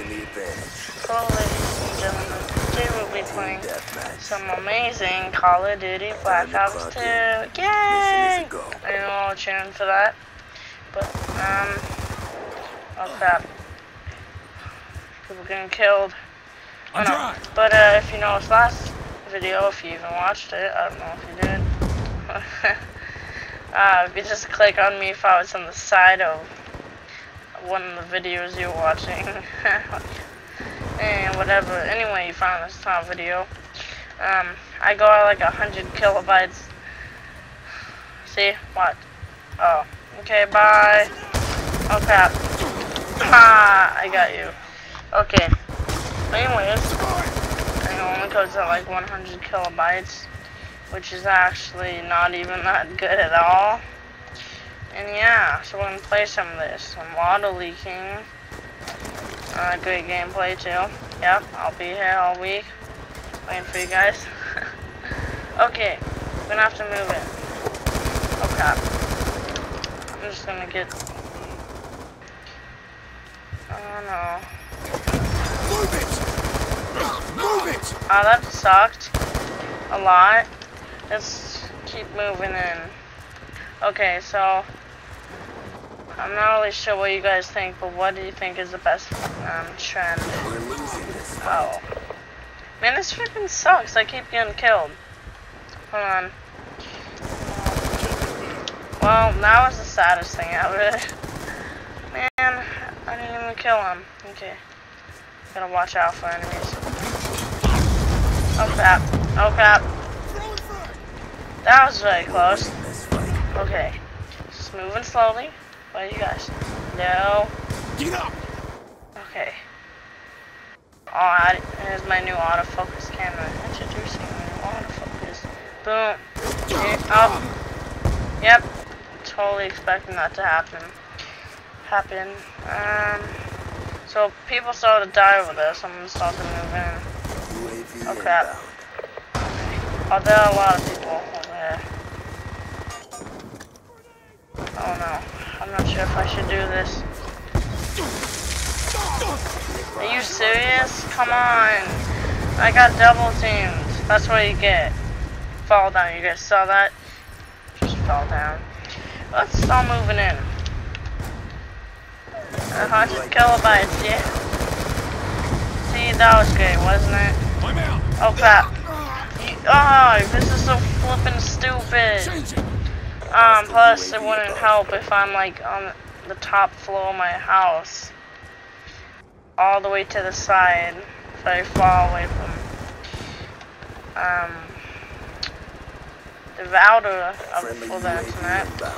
taking the advantage. Hello, ladies and gentlemen. Today we'll be playing some amazing Call of Duty Black Ops 2. in. Yay! is a go. I know I'll cheering for that. But, um, oh crap. People getting killed. I'm Oh, dry. But, uh, if you know, noticed last video, if you even watched it, I don't know if you did. uh, if you just click on me if I was on the side of one of the videos you're watching. and whatever. Anyway, you found this top video. Um, I go at like a hundred kilobytes. See? What? Oh. Okay, bye. Oh crap. Ha! I got you. Okay. Anyways, it only goes at like 100 kilobytes, which is actually not even that good at all. And yeah, so we're gonna play some of this. Some water leaking. Uh, great gameplay too. Yep, I'll be here all week, waiting for you guys. okay, we're gonna have to move it. Oh crap. I'm just gonna get. Oh no. Move it! Move it! Oh, that sucked. A lot. Let's keep moving in. Okay, so I'm not really sure what you guys think, but what do you think is the best um, trend? Oh. Man, this freaking sucks. I keep getting killed. Hold on. Well, that was the saddest thing ever. Man, I didn't even kill him. Okay. Gotta watch out for enemies. Oh crap. Oh crap. That was very close. Okay. Just moving slowly. What are you guys? No. Get up! Okay. Oh, here's my new autofocus camera. Introducing my new autofocus. Boom. Oh. Yep. Totally expecting that to happen. Happen. Um. So people started to die over there. Someone started to move in. Oh, crap. inbound. Oh, there are a lot of people over there. Oh no. I'm not sure if I should do this. Are you serious? Come on. I got double teamed. That's what you get. Fall down. You guys saw that? Just fall down. Let's start moving in. Uh, a hundred kilobytes, yeah. See, that was great, wasn't it? Oh crap. You, oh, this is so flippin' stupid. Change it! Um, plus it wouldn't help if I'm like on the top floor of my house. All the way to the side. Very far away from um the router of for the UAV internet.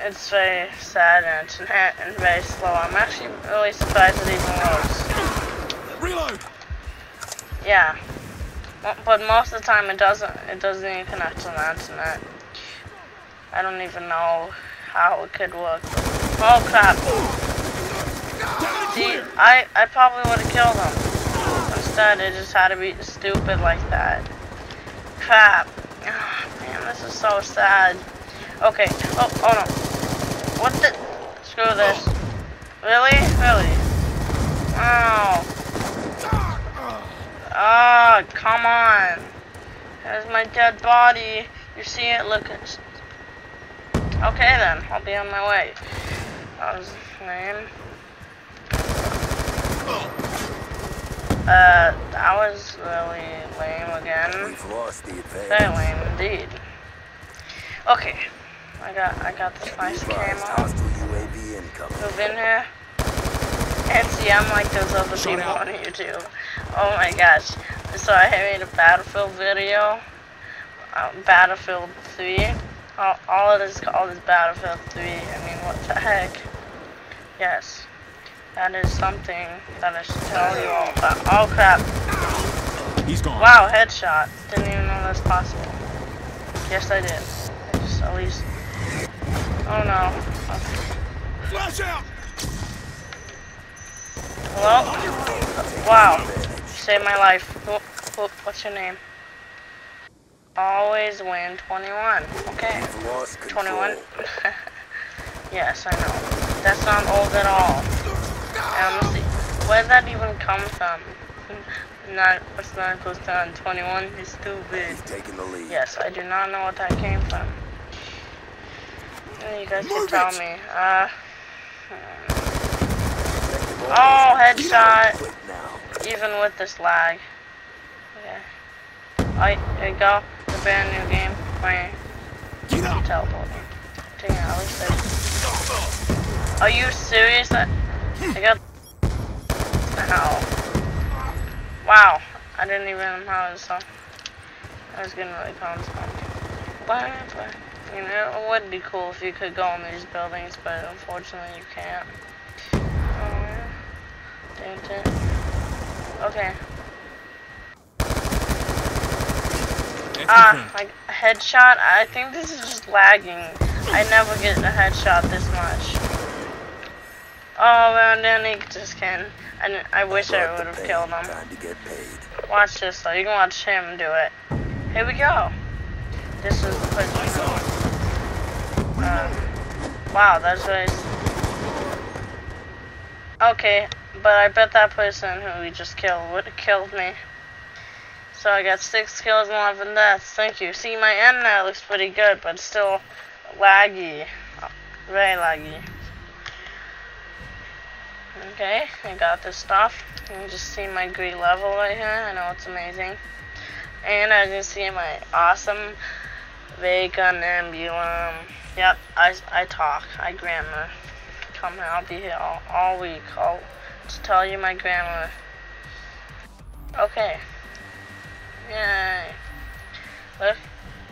It's very sad internet and very slow. I'm actually really surprised it even works. Reload! Yeah. But most of the time it doesn't it doesn't even connect to the internet. I don't even know how it could work. Oh crap. See, I, I probably would have killed him. Instead it just had to be stupid like that. Crap. Ah, Man, this is so sad. Okay. Oh, oh no. What the? Screw this. Really? Really? Oh. Ah, come on. There's my dead body. You see it? Look. It's... Okay then, I'll be on my way. That was lame. Uh, that was really lame again. We've lost the Very lame indeed. Okay, I got I got this nice Advised, camo. hostile UAV incoming. Move in here. And see, I'm like those other Shut people out. on YouTube. Oh my gosh. So I made a Battlefield video. Uh, Battlefield 3. All, all it is called is Battlefield 3. I mean, what the heck? Yes. That is something that I should tell you all about. Oh crap. He's gone. Wow, headshot. Didn't even know that's possible. Yes, I did. I just at least. Oh no. Okay. Flash out! Hello? Wow. You saved my life. What's your name? Always win 21. Okay. Lost 21. yes, I know. That's not old at all. And. Where'd that even come from? Not, it's not close to 21. He's stupid. He's taking the lead. Yes, I do not know what that came from. You guys can tell it. me. Uh. Oh, headshot. Even with this lag. Okay. Alright, there you go. The brand new game. Get teleporting. Are you serious? I, got. Ow. Wow. I didn't even know how this. I was getting really pumped. But, but, you know, it would be cool if you could go in these buildings, but unfortunately you can't. Oh. Okay. Ah, confirmed. like a headshot. I think this is just lagging. I never get a headshot this much. Oh man, then he just can. I, I wish I Brought would have killed him. Time to get paid. Watch this though. You can watch him do it. Here we go. This is the Nice person. on. Uh, wow, that's nice. Okay, but I bet that person who we just killed would have killed me. So I got six kills and 11 deaths. Thank you. See, my end now looks pretty good, but still laggy. Very laggy. Okay, I got this stuff. You can just see my green level right here. I know it's amazing. And I can see my awesome Vacant emblem. Yep, I, I talk. I grammar. Come here, I'll be here all, all week. I'll tell you my grammar. Okay. Yay. Look,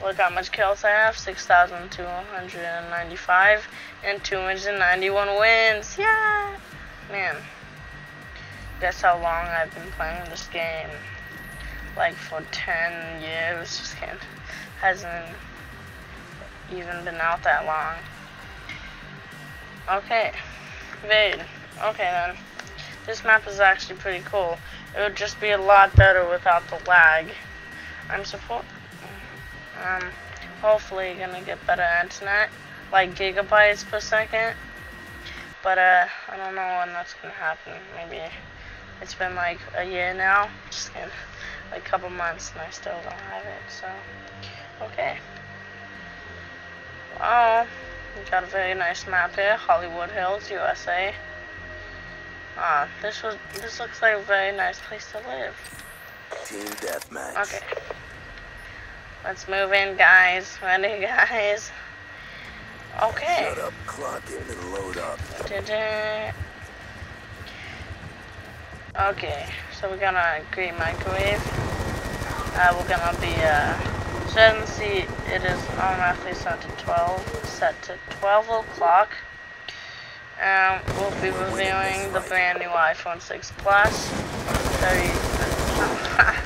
look how much kills I have. 6,295 and 291 wins. Yeah! Man. Guess how long I've been playing this game. Like for 10 years. Just kidding. Hasn't even been out that long. Okay. Vade. Okay then. This map is actually pretty cool. It would just be a lot better without the lag. I'm support um hopefully gonna get better internet. Like gigabytes per second. But uh I don't know when that's gonna happen. Maybe it's been like a year now. Just. Like a couple months and I still don't have it, so okay. Well, we got a very nice map here, Hollywood Hills, USA. Ah, this was this looks like a very nice place to live. Team deathmatch. Okay. Let's move in, guys. Ready, guys? Okay. Shut up, clock in and load up. Da-da. Okay, so we're gonna green microwave. Uh, we're gonna be, uh, so you can see, it is automatically set to 12, set to 12 o'clock. Um, we'll be reviewing the brand new iPhone 6 Plus.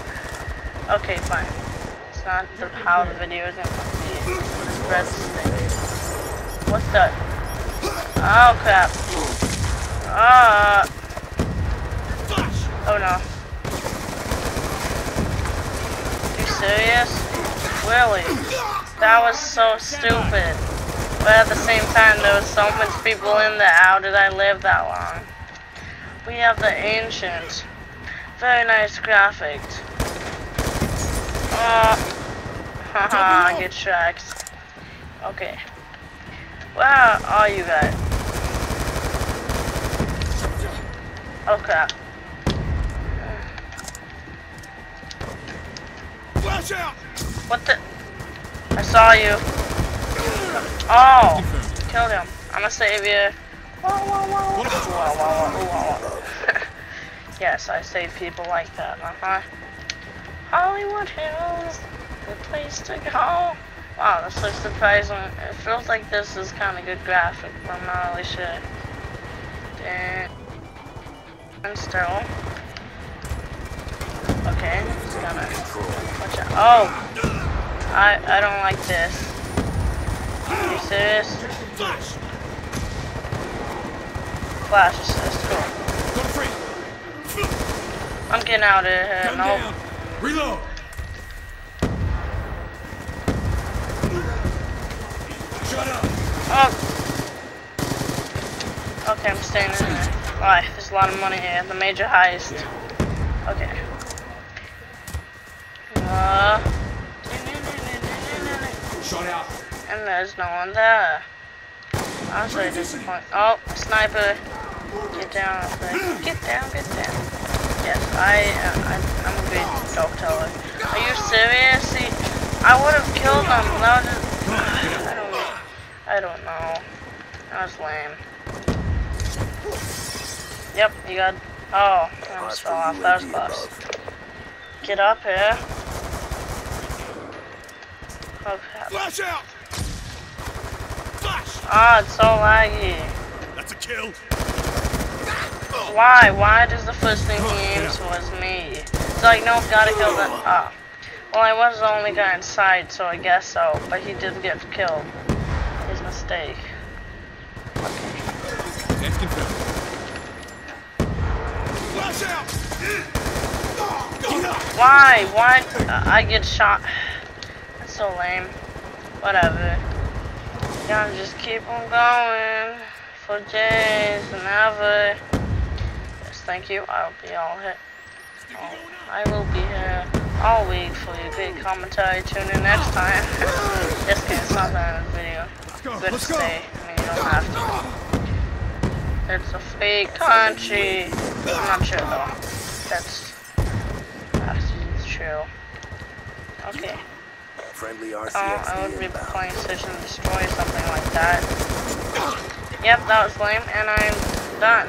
Okay, fine. It's not the, how the video is be. Red stick. What's that? Oh crap. Uh, oh no. You serious? Really? That was so stupid. But at the same time, there was so much people in there. How did I live that long? We have the ancient. Very nice graphics. Oh. Haha, I get tracked. Okay. Where are you guys? Oh crap. Flash out! What the? I saw you. Oh, kill him. I'm a savior. Yes, I save people like that. Uh huh. Hollywood Hills, the place to go. Wow, this looks surprising. It feels like this is kind of good graphic, but I'm not really sure. And still. Okay, just gonna Control. watch out. Oh! I, I don't like this. Serious? Flash! Flash assist, cool. I'm getting out of here. Gun No. down! Reload! Shut up! Oh! Okay, I'm staying in there. Alright, there's a lot of money here. The major heist. Okay. Uh, Shot out. And there's no one there. I was really disappointed. Oh, sniper. Get down, Get down, get down. Yes, I, uh, I, I'm a good dog teller. Are you serious? See, I would have killed him. That was just, I don't know. I don't know. That was lame. Yep, you got. Oh, I almost fell off. That was close. Get up here. Flash out. Flash. Ah, it's so laggy. That's a kill. Why? Why does the first thing he aims was me? It's like, no, gotta kill that. Ah. Well, I was the only guy inside, so I guess so. But he did get killed. His mistake. That's confirmed. Flash out. Get up. Why? Why? uh, I get shot. That's so lame. Whatever. Gotta just keep on going for days and ever. Yes, thank you. I'll be all hit. Oh, I will be here all week for your great commentary. Tune in next time. Just kidding, it's not the video. Good to stay. I mean, you don't have to. It's a free country. I'm not sure though. That's that's true. Okay. Friendly Oh, I would be playing Search and Destroy or something like that. Yep, that was lame, and I'm done.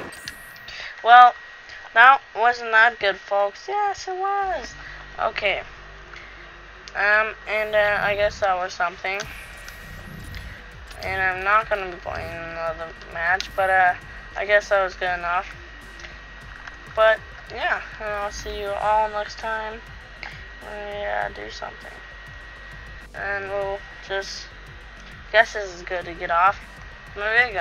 Well, that wasn't that good, folks. Yes, it was. Okay. Um, and uh, I guess that was something. And I'm not gonna be playing another match, but uh, I guess that was good enough. But yeah, I'll see you all next time. when we uh, do something and we'll just guess this is good to get off. There you go.